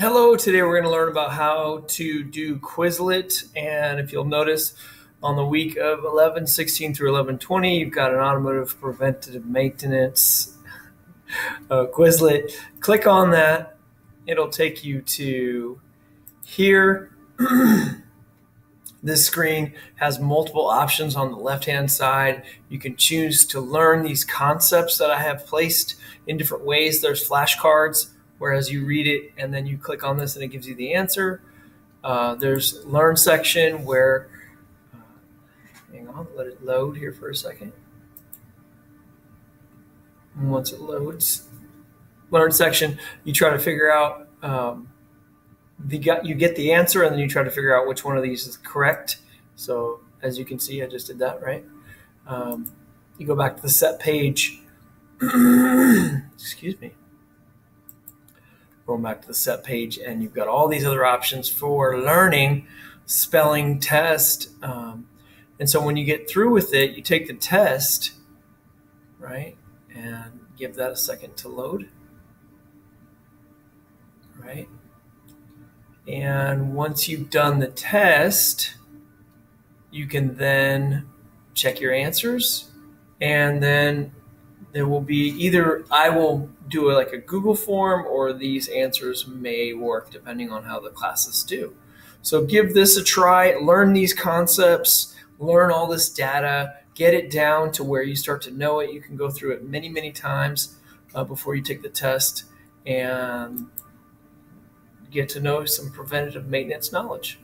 Hello, today we're going to learn about how to do Quizlet. And if you'll notice, on the week of 11, 16 through 11, 20, you've got an automotive preventative maintenance uh, Quizlet. Click on that, it'll take you to here. this screen has multiple options on the left hand side. You can choose to learn these concepts that I have placed in different ways. There's flashcards whereas you read it and then you click on this and it gives you the answer. Uh, there's learn section where, uh, hang on, let it load here for a second. And once it loads, learn section, you try to figure out um, the you get the answer and then you try to figure out which one of these is correct. So as you can see, I just did that right. Um, you go back to the set page. Excuse me going back to the set page, and you've got all these other options for learning spelling test. Um, and so when you get through with it, you take the test, right, and give that a second to load, right? And once you've done the test, you can then check your answers and then there will be either I will do a, like a Google form or these answers may work depending on how the classes do. So give this a try, learn these concepts, learn all this data, get it down to where you start to know it. You can go through it many, many times uh, before you take the test and get to know some preventative maintenance knowledge.